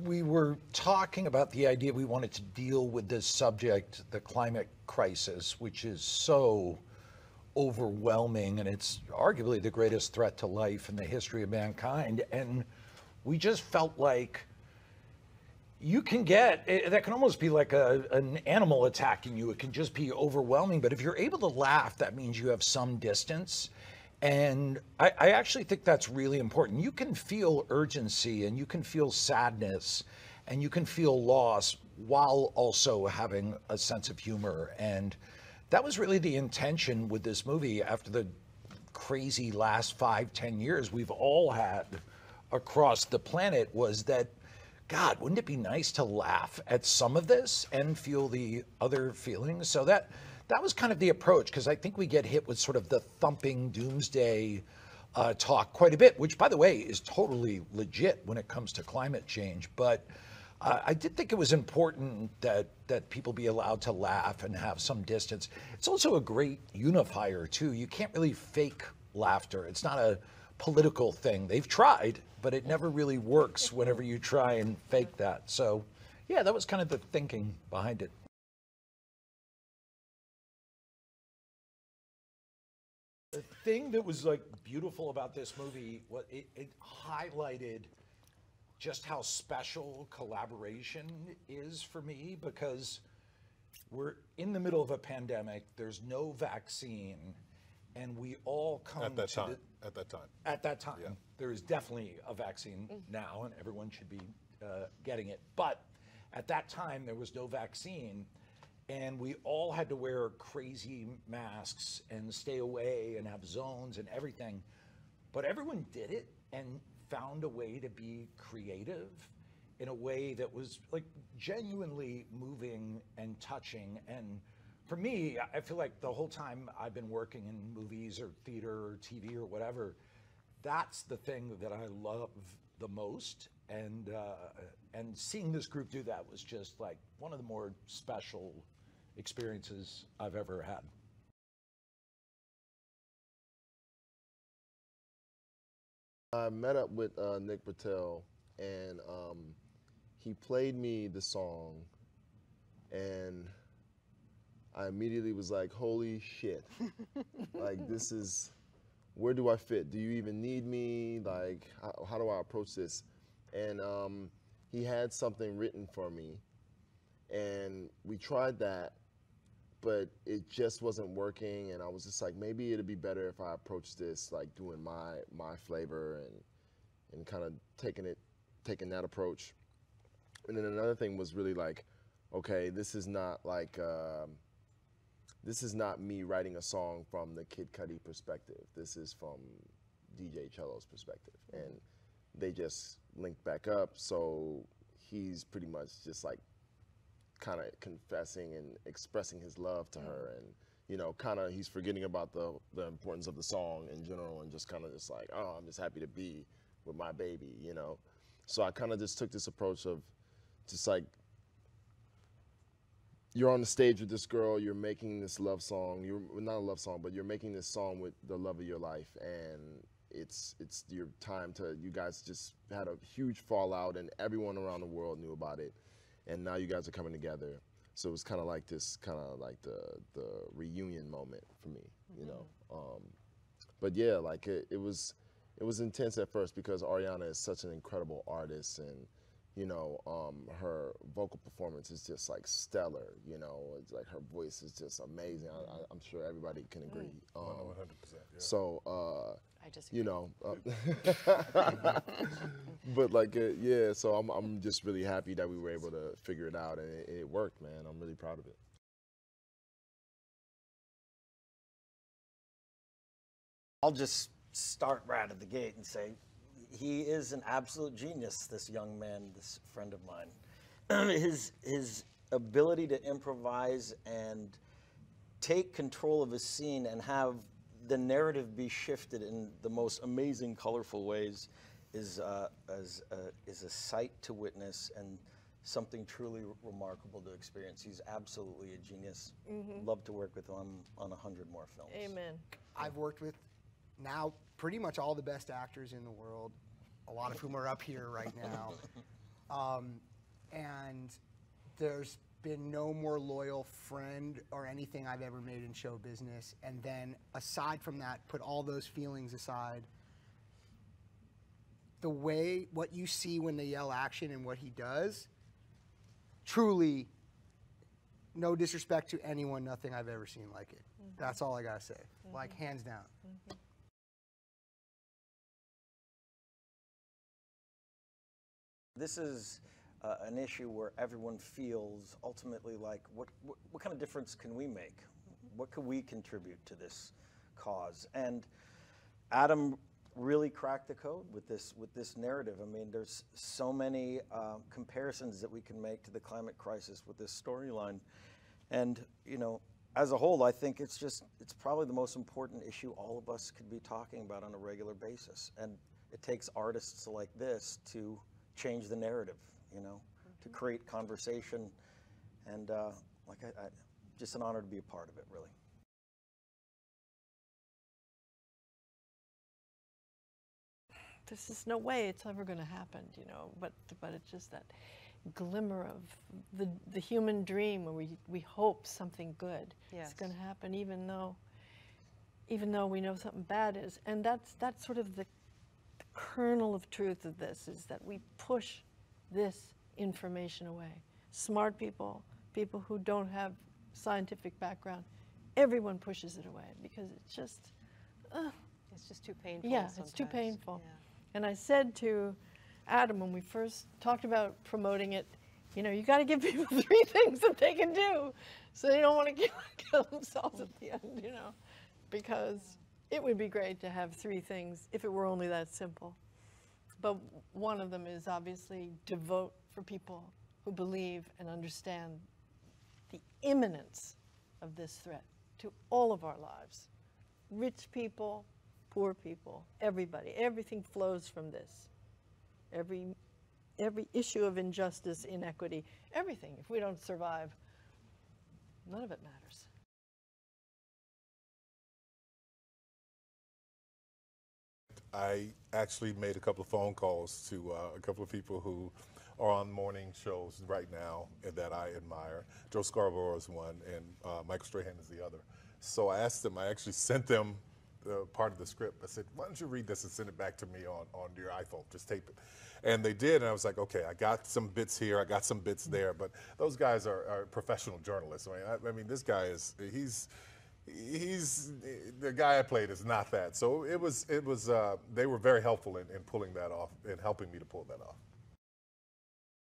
We were talking about the idea we wanted to deal with this subject, the climate crisis, which is so overwhelming and it's arguably the greatest threat to life in the history of mankind. And we just felt like you can get it, that can almost be like a, an animal attacking you. It can just be overwhelming. But if you're able to laugh, that means you have some distance. And I, I, actually think that's really important. You can feel urgency and you can feel sadness and you can feel loss while also having a sense of humor. And that was really the intention with this movie after the crazy last five, ten years we've all had across the planet was that, God, wouldn't it be nice to laugh at some of this and feel the other feelings? So that that was kind of the approach because I think we get hit with sort of the thumping doomsday uh, talk quite a bit, which, by the way, is totally legit when it comes to climate change. But uh, I did think it was important that that people be allowed to laugh and have some distance. It's also a great unifier too. You can't really fake laughter. It's not a political thing. They've tried, but it never really works whenever you try and fake that. So, yeah, that was kind of the thinking behind it. Thing that was like beautiful about this movie was it, it highlighted just how special collaboration is for me because we're in the middle of a pandemic. There's no vaccine, and we all come at that to time. the- at that time. at that time. Yeah. There is definitely a vaccine now, and everyone should be uh, getting it. But at that time, there was no vaccine, and we all had to wear crazy masks and stay away and have zones and everything. But everyone did it and found a way to be creative in a way that was like genuinely moving and touching and for me i feel like the whole time i've been working in movies or theater or tv or whatever that's the thing that i love the most and uh, and seeing this group do that was just like one of the more special experiences i've ever had I met up with uh, Nick Britell, and um, he played me the song, and I immediately was like, "Holy shit! like this is, where do I fit? Do you even need me? Like, how, how do I approach this?" And um, he had something written for me, and we tried that, but it just wasn't working and i was just like maybe it'd be better if i approached this like doing my my flavor and and kind of taking it taking that approach. And then another thing was really like okay this is not like um, this is not me writing a song from the kid cudi perspective. This is from dj Chello's perspective. And they just linked back up so he's pretty much just like kind of confessing and expressing his love to her and you know kind of he's forgetting about the the importance of the song in general and just kind of just like oh i'm just happy to be with my baby you know? So i kind of just took this approach of just like you're on the stage with this girl you're making this love song you're not a love song but you're making this song with the love of your life and it's it's your time to you guys just had a huge fallout and everyone around the world knew about it and now you guys are coming together. So it's kind of like this, kind of like the the reunion moment for me, you know. Um, but yeah, like it, it was it was intense at first because Ariana is such an incredible artist, and you know, um, her vocal performance is just like stellar. You know, it's like her voice is just amazing. I, I, I'm sure everybody can agree. Um, 100%. Yeah. so. Uh, I disagree. you know. Uh, but like, uh, yeah. So I'm I'm just really happy that we were able to figure it out and it, it worked, man. I'm really proud of it. I'll just start right out of the gate and say he is an absolute genius, this young man, this friend of mine. his, his ability to improvise and take control of a scene and have the narrative be shifted in the most amazing, colorful ways is, uh, is, uh, is a sight to witness and something truly remarkable to experience. He's absolutely a genius. Love to work with him on a hundred more films. Amen. I've worked with now pretty much all the best actors in the world, a lot of whom are up here right now. Um, and there's been no more loyal friend or anything I've ever made in show business. And then aside from that, put all those feelings aside. The way what you see when they yell action and what he does, truly, no disrespect to anyone, nothing I've ever seen like it. Mm-hmm. That's all I gotta say. Like mm-hmm. hands down. Mm-hmm. This is uh, an issue where everyone feels ultimately like, what, what, what kind of difference can we make? What can we contribute to this cause? And Adam really cracked the code with this with this narrative. I mean, there's so many uh, comparisons that we can make to the climate crisis with this storyline, and you know, as a whole, I think it's just it's probably the most important issue all of us could be talking about on a regular basis. And it takes artists like this to change the narrative, you know, to create conversation, and uh, like I, I, just an honor to be a part of it, really. There's just no way it's ever going to happen, you know. But but it's just that glimmer of the the human dream where we we hope something good Yes. is going to happen, even though even though we know something bad is. And that's that's sort of the, the kernel of truth of this is that we push this information away. Smart people, people who don't have scientific background, everyone pushes it away because it's just It's just too painful. yeah, it's too painful. Yeah. And I said to Adam when we first talked about promoting it, you know, you got to give people three things that they can do, so they don't want to kill, kill themselves at the end, you know, because it would be great to have three things if it were only that simple. But one of them is obviously to vote for people who believe and understand the imminence of this threat to all of our lives rich people, poor people, everybody. Everything flows from this. Every every issue of injustice, inequity, everything. If we don't survive, none of it matters. I actually made a couple of phone calls to uh, a couple of people who are on morning shows right now that I admire. Joe Scarborough is one, and uh, Michael Strahan is the other. So I asked them, I actually sent them the part of the script. I said, why don't you read this and send it back to me on, on your iPhone? Just tape it. And they did, and I was like, okay, I got some bits here, I got some bits there, but those guys are, are professional journalists. I mean, I, I mean, this guy is, he's, he's the guy I played is not that. So it was it was uh, they were very helpful in, in pulling that off and helping me to pull that off.